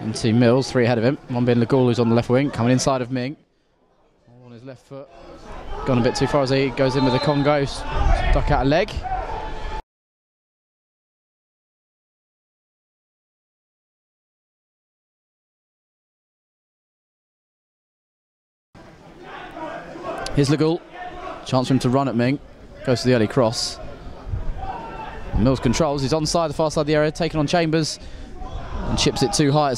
into Mills, three ahead of him. One being L'Ghoul, who's on the left wing, coming inside of Ming. All on his left foot. Gone a bit too far as he goes in with the Congo. Stuck out a leg. Here's L'Ghoul. Chance for him to run at Ming. Goes to the early cross. Mills controls. He's onside, the far side of the area, taking on Chambers chips it too high.